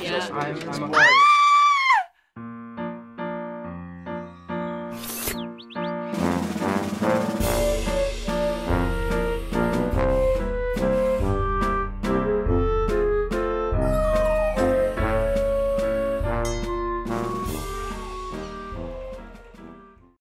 Yeah. I'm, I'm